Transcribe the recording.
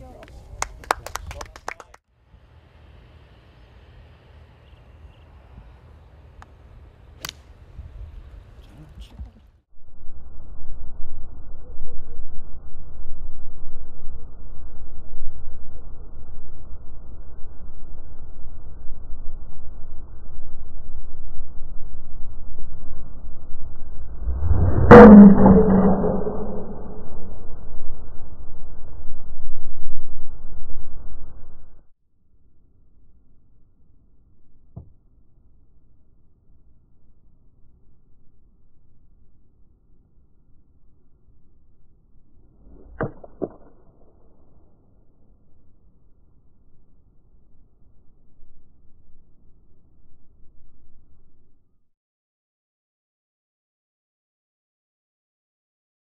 yours.